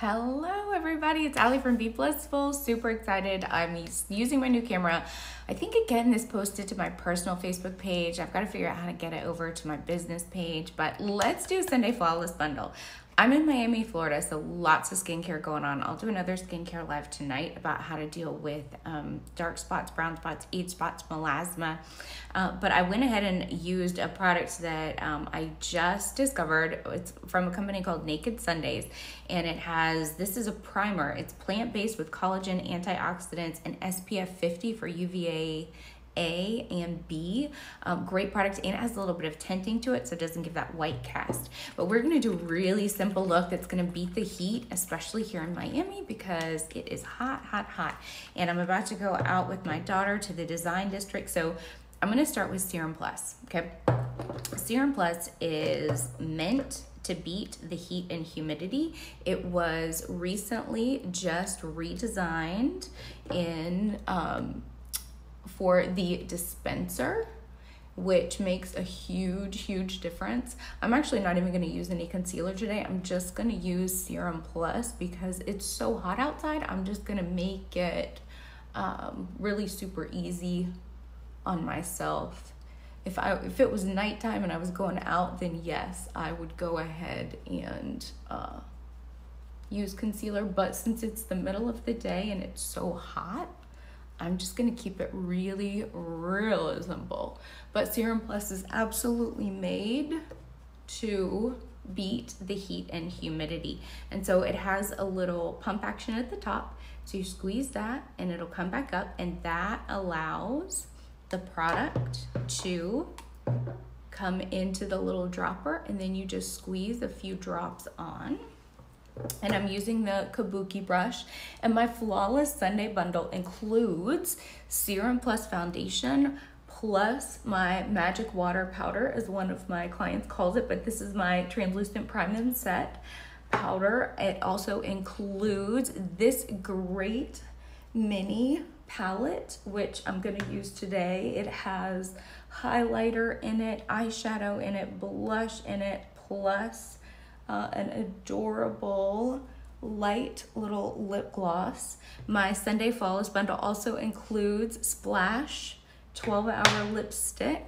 Hello, everybody. It's Ali from Be Blissful. Super excited. I'm using my new camera. I think again, this posted to my personal Facebook page. I've got to figure out how to get it over to my business page, but let's do Sunday Flawless Bundle. I'm in Miami, Florida, so lots of skincare going on. I'll do another skincare live tonight about how to deal with um, dark spots, brown spots, age spots, melasma. Uh, but I went ahead and used a product that um, I just discovered. It's from a company called Naked Sundays, and it has this is a primer. It's plant based with collagen, antioxidants, and SPF 50 for UVA a and B. Um, great product and it has a little bit of tinting to it so it doesn't give that white cast. But we're gonna do a really simple look that's gonna beat the heat, especially here in Miami because it is hot, hot, hot. And I'm about to go out with my daughter to the design district. So I'm gonna start with Serum Plus, okay? Serum Plus is meant to beat the heat and humidity. It was recently just redesigned in um, for the dispenser which makes a huge, huge difference. I'm actually not even going to use any concealer today. I'm just going to use Serum Plus because it's so hot outside. I'm just going to make it um, really super easy on myself. If I if it was nighttime and I was going out, then yes, I would go ahead and uh, use concealer. But since it's the middle of the day and it's so hot, I'm just gonna keep it really, real simple. But Serum Plus is absolutely made to beat the heat and humidity. And so it has a little pump action at the top. So you squeeze that and it'll come back up and that allows the product to come into the little dropper and then you just squeeze a few drops on and I'm using the Kabuki brush. And my Flawless Sunday bundle includes Serum Plus Foundation plus my Magic Water Powder, as one of my clients calls it, but this is my translucent prime and set powder. It also includes this great mini palette, which I'm gonna use today. It has highlighter in it, eyeshadow in it, blush in it, plus uh, an adorable light little lip gloss. My Sunday Flawless bundle also includes Splash 12 hour lipstick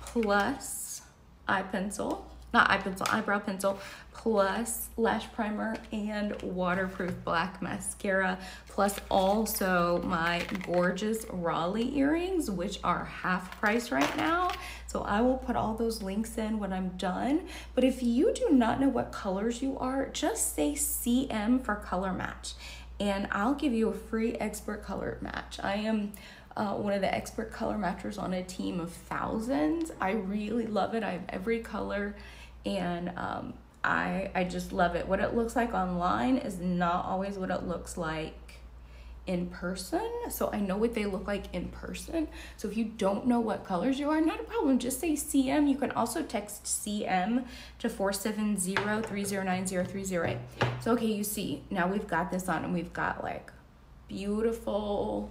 plus eye pencil not eye pencil, eyebrow pencil, plus lash primer and waterproof black mascara, plus also my gorgeous Raleigh earrings, which are half price right now. So I will put all those links in when I'm done. But if you do not know what colors you are, just say CM for color match and I'll give you a free expert color match. I am uh, one of the expert color matchers on a team of thousands. I really love it. I have every color and um, I I just love it. What it looks like online is not always what it looks like in person. So I know what they look like in person. So if you don't know what colors you are, not a problem. Just say CM. You can also text CM to 470-309-0308. So okay, you see, now we've got this on and we've got like beautiful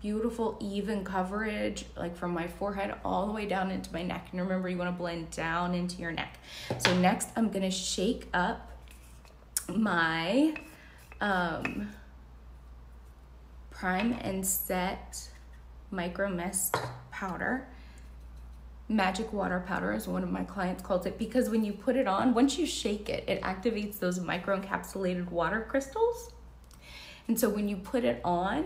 beautiful even coverage like from my forehead all the way down into my neck and remember you want to blend down into your neck so next i'm going to shake up my um, prime and set micro mist powder magic water powder is one of my clients calls it because when you put it on once you shake it it activates those micro encapsulated water crystals and so when you put it on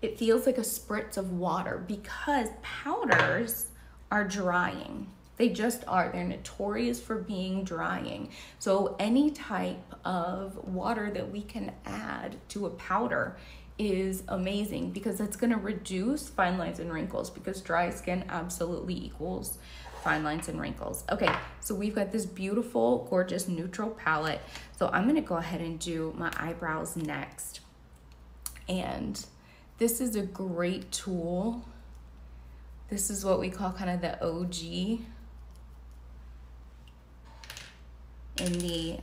it feels like a spritz of water because powders are drying. They just are. They're notorious for being drying. So, any type of water that we can add to a powder is amazing because it's going to reduce fine lines and wrinkles because dry skin absolutely equals fine lines and wrinkles. Okay, so we've got this beautiful, gorgeous neutral palette. So, I'm going to go ahead and do my eyebrows next. And this is a great tool. This is what we call kind of the OG in the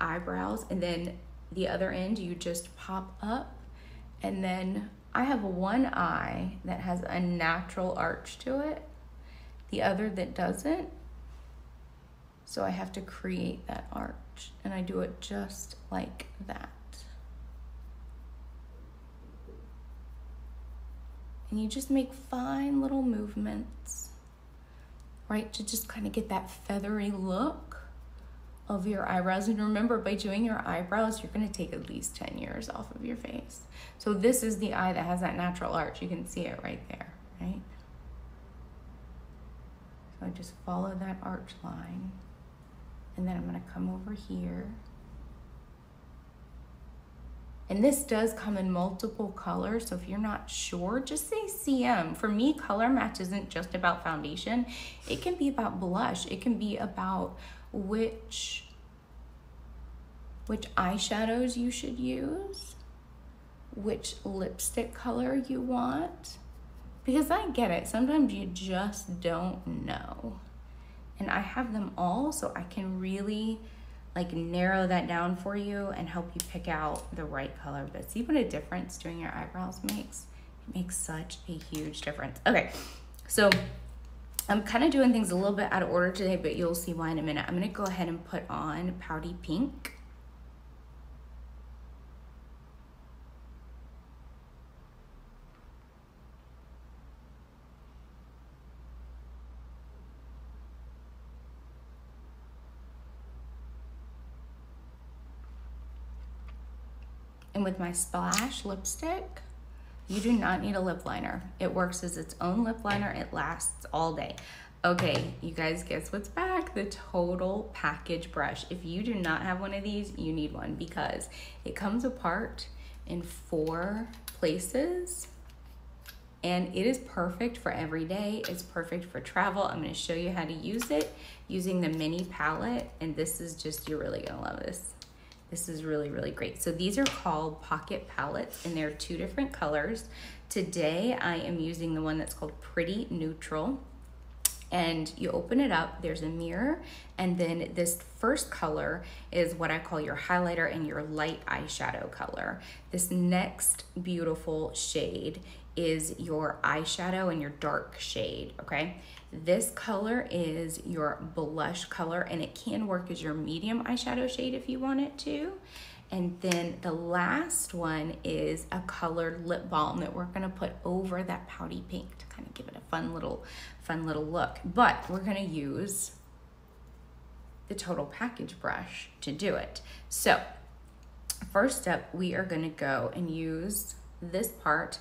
eyebrows. And then the other end, you just pop up. And then I have one eye that has a natural arch to it, the other that doesn't. So I have to create that arch and I do it just like that. And you just make fine little movements, right? To just kind of get that feathery look of your eyebrows. And remember, by doing your eyebrows, you're going to take at least 10 years off of your face. So this is the eye that has that natural arch. You can see it right there, right? So I just follow that arch line. And then I'm going to come over here. And this does come in multiple colors. So if you're not sure, just say CM. For me, color match isn't just about foundation. It can be about blush. It can be about which, which eyeshadows you should use, which lipstick color you want. Because I get it. Sometimes you just don't know. And I have them all so I can really like narrow that down for you and help you pick out the right color. But see what a difference doing your eyebrows makes? It makes such a huge difference. Okay, so I'm kind of doing things a little bit out of order today, but you'll see why in a minute. I'm gonna go ahead and put on Pouty Pink. And with my Splash lipstick, you do not need a lip liner. It works as its own lip liner. It lasts all day. Okay, you guys guess what's back? The Total Package Brush. If you do not have one of these, you need one because it comes apart in four places and it is perfect for every day. It's perfect for travel. I'm gonna show you how to use it using the mini palette and this is just, you're really gonna love this. This is really, really great. So these are called pocket palettes and they're two different colors. Today I am using the one that's called Pretty Neutral and you open it up, there's a mirror, and then this first color is what I call your highlighter and your light eyeshadow color. This next beautiful shade is your eyeshadow and your dark shade, okay? This color is your blush color and it can work as your medium eyeshadow shade if you want it to. And then the last one is a colored lip balm that we're gonna put over that pouty pink to kind of give it a fun little, fun little look. But we're gonna use the Total Package brush to do it. So first up, we are gonna go and use this part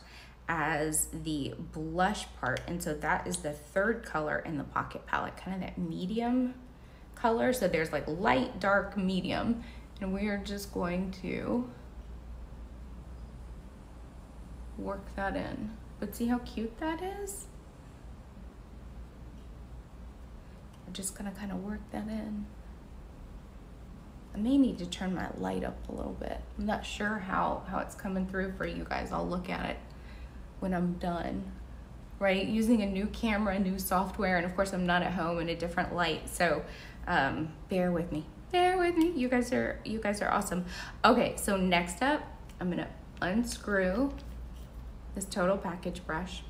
as the blush part. And so that is the third color in the Pocket Palette, kind of that medium color. So there's like light, dark, medium. And we are just going to work that in. But see how cute that is? I'm just gonna kind of work that in. I may need to turn my light up a little bit. I'm not sure how, how it's coming through for you guys. I'll look at it when I'm done, right? Using a new camera, new software, and of course I'm not at home in a different light, so um, bear with me. Bear with me. You guys are you guys are awesome. Okay, so next up, I'm gonna unscrew this total package brush.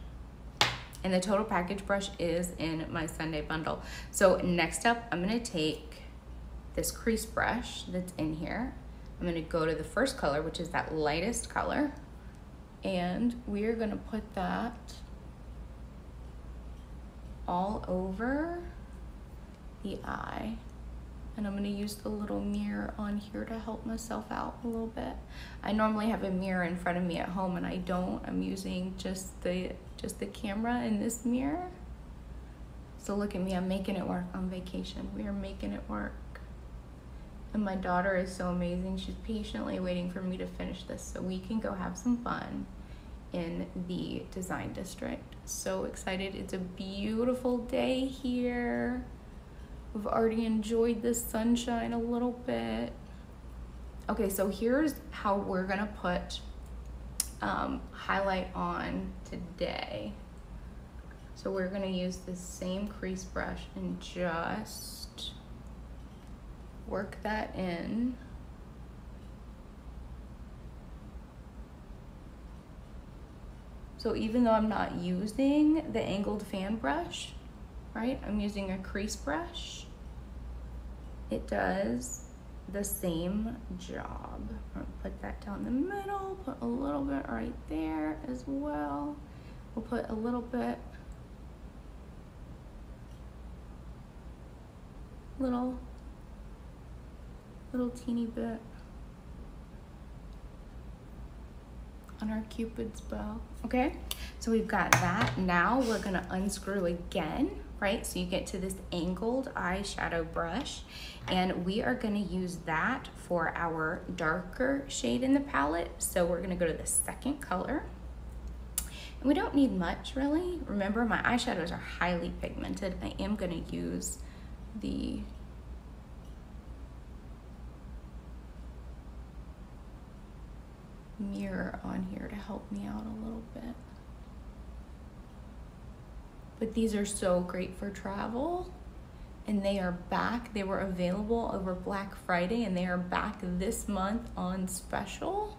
And the total package brush is in my Sunday bundle. So next up, I'm gonna take this crease brush that's in here. I'm gonna go to the first color, which is that lightest color and we are going to put that all over the eye and I'm going to use the little mirror on here to help myself out a little bit. I normally have a mirror in front of me at home and I don't. I'm using just the just the camera in this mirror. So look at me, I'm making it work on vacation. We are making it work. And my daughter is so amazing. She's patiently waiting for me to finish this so we can go have some fun in the design district. So excited. It's a beautiful day here. We've already enjoyed the sunshine a little bit. Okay, so here's how we're gonna put um, highlight on today. So we're gonna use the same crease brush and just work that in. So even though I'm not using the angled fan brush, right, I'm using a crease brush. it does the same job. Put that down the middle, put a little bit right there as well. We'll put a little bit, little, little teeny bit on our cupid's bow. Okay, so we've got that. Now we're gonna unscrew again, right? So you get to this angled eyeshadow brush and we are gonna use that for our darker shade in the palette. So we're gonna go to the second color. And we don't need much really. Remember my eyeshadows are highly pigmented. I am gonna use the mirror on here to help me out a little bit. But these are so great for travel and they are back. They were available over Black Friday and they are back this month on special.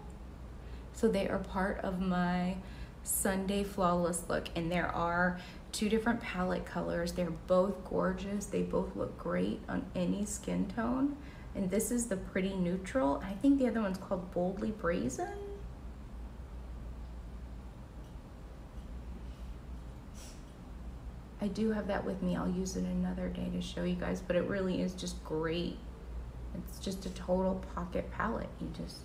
So they are part of my Sunday Flawless look and there are two different palette colors. They're both gorgeous. They both look great on any skin tone. And this is the Pretty Neutral. I think the other one's called Boldly Brazen. I do have that with me. I'll use it another day to show you guys, but it really is just great. It's just a total pocket palette. You just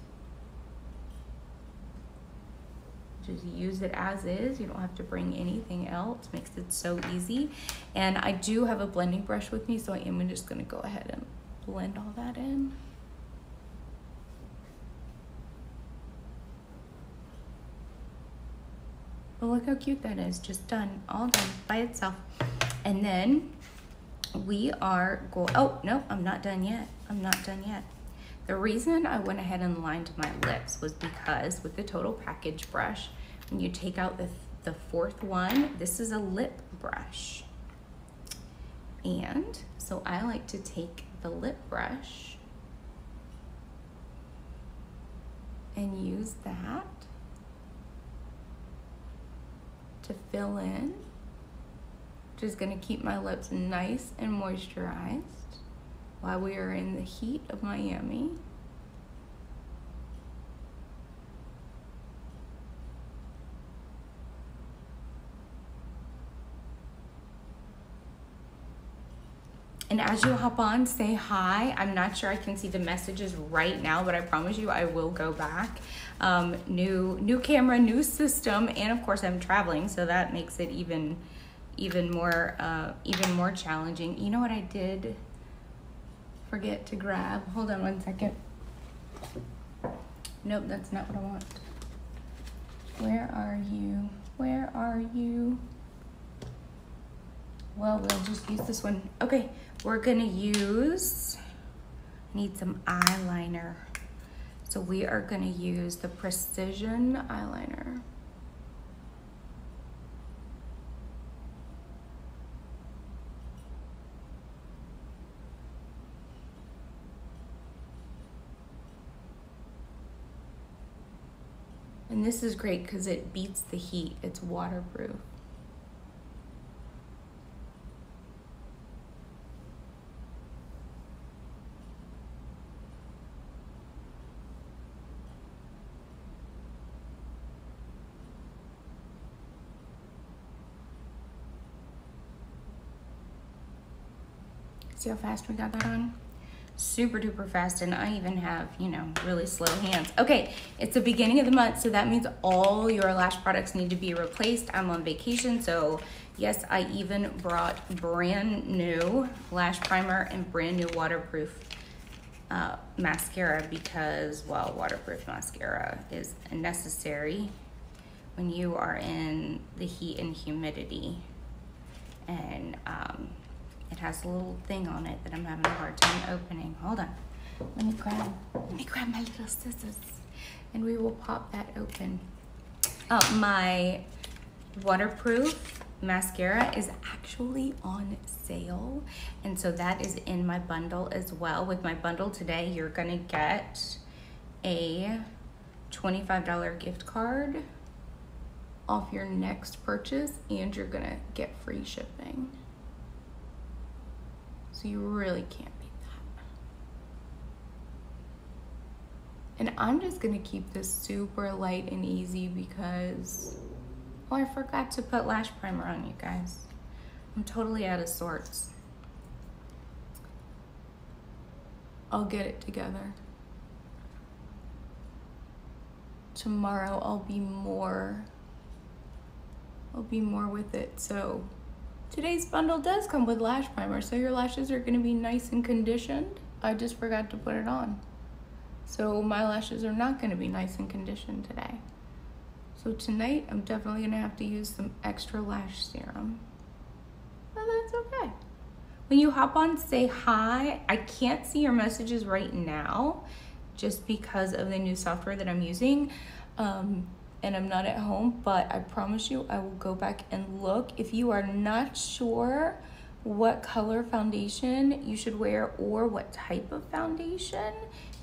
just use it as is. You don't have to bring anything else. Makes it so easy. And I do have a blending brush with me, so I am just gonna go ahead and blend all that in. But look how cute that is, just done, all done by itself. And then we are going, oh, no, I'm not done yet. I'm not done yet. The reason I went ahead and lined my lips was because with the Total Package brush, when you take out the, the fourth one, this is a lip brush. And so I like to take the lip brush and use that to fill in. Just gonna keep my lips nice and moisturized while we are in the heat of Miami. And as you hop on, say hi. I'm not sure I can see the messages right now, but I promise you I will go back. Um, new new camera, new system, and of course I'm traveling, so that makes it even even more uh, even more challenging. You know what I did forget to grab? Hold on one second. Nope, that's not what I want. Where are you? Where are you? Well, we'll just use this one. Okay, we're gonna use, need some eyeliner. So we are gonna use the Precision eyeliner. And this is great because it beats the heat. It's waterproof. See how fast we got that on? Super duper fast, and I even have, you know, really slow hands. Okay, it's the beginning of the month, so that means all your lash products need to be replaced. I'm on vacation, so yes, I even brought brand new lash primer and brand new waterproof uh, mascara because, well, waterproof mascara is necessary when you are in the heat and humidity. And um, it has a little thing on it that I'm having a hard time opening. Hold on. Let me grab, let me grab my little scissors and we will pop that open. Uh, my waterproof mascara is actually on sale. And so that is in my bundle as well. With my bundle today, you're gonna get a $25 gift card off your next purchase and you're gonna get free shipping. So you really can't beat that. And I'm just gonna keep this super light and easy because, oh, I forgot to put lash primer on you guys. I'm totally out of sorts. I'll get it together. Tomorrow I'll be more, I'll be more with it. So today's bundle does come with lash primer. So your lashes are gonna be nice and conditioned. I just forgot to put it on. So my lashes are not gonna be nice and conditioned today. So tonight I'm definitely gonna have to use some extra lash serum. But that's okay. When you hop on say hi, I can't see your messages right now just because of the new software that I'm using. Um, and I'm not at home, but I promise you I will go back and look. If you are not sure what color foundation you should wear or what type of foundation,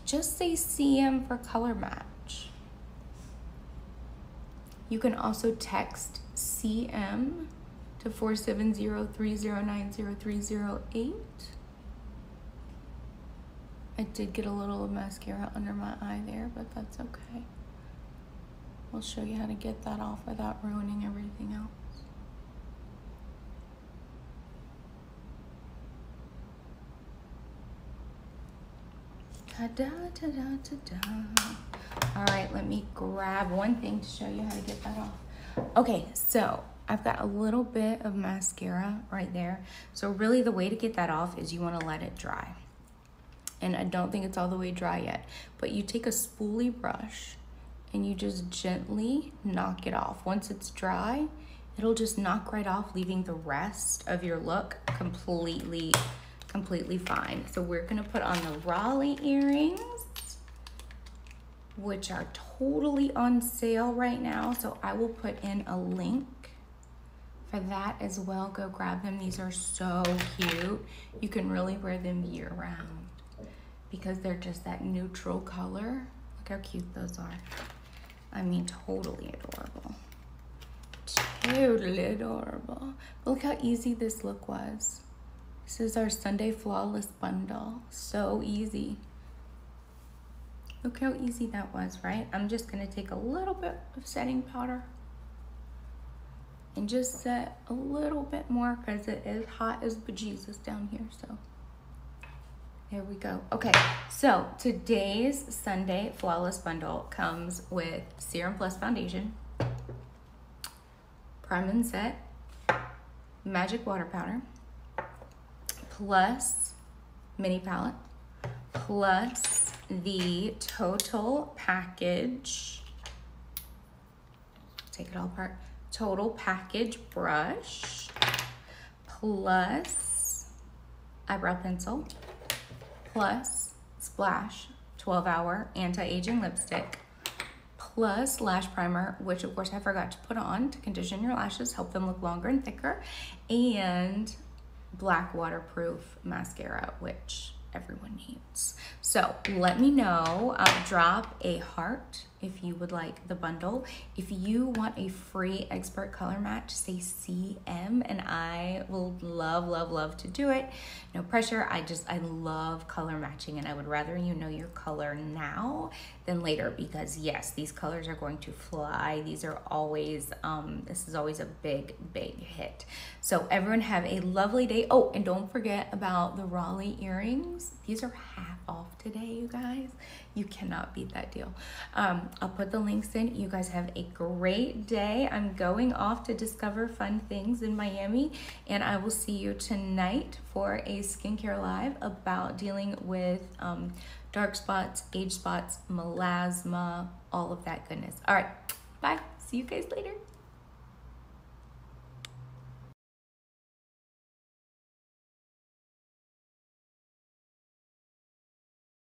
just say CM for color match. You can also text CM to 470-309-0308. I did get a little mascara under my eye there, but that's okay. We'll show you how to get that off without ruining everything else. Ta-da, ta-da, ta-da. All right, let me grab one thing to show you how to get that off. Okay, so I've got a little bit of mascara right there. So really the way to get that off is you wanna let it dry. And I don't think it's all the way dry yet, but you take a spoolie brush and you just gently knock it off. Once it's dry, it'll just knock right off, leaving the rest of your look completely completely fine. So we're gonna put on the Raleigh earrings, which are totally on sale right now. So I will put in a link for that as well. Go grab them. These are so cute. You can really wear them year round because they're just that neutral color. Look how cute those are. I mean, totally adorable. Totally adorable. But Look how easy this look was. This is our Sunday Flawless Bundle. So easy. Look how easy that was, right? I'm just gonna take a little bit of setting powder and just set a little bit more because it is hot as bejesus down here, so. There we go. Okay, so today's Sunday Flawless Bundle comes with Serum Plus Foundation, Prime and Set, Magic Water Powder, plus mini palette plus the total package take it all apart total package brush plus eyebrow pencil plus splash 12 hour anti-aging lipstick plus lash primer which of course I forgot to put on to condition your lashes help them look longer and thicker and black waterproof mascara, which everyone needs. So let me know, uh, drop a heart if you would like the bundle. If you want a free expert color match, say CM and I will love, love, love to do it. No pressure. I just, I love color matching and I would rather you know your color now than later because yes, these colors are going to fly. These are always, um, this is always a big, big hit. So everyone have a lovely day. Oh, and don't forget about the Raleigh earrings. These are half off today, you guys. You cannot beat that deal. Um, I'll put the links in. You guys have a great day. I'm going off to discover fun things in Miami, and I will see you tonight for a skincare live about dealing with um, dark spots, age spots, melasma, all of that goodness. All right, bye. See you guys later.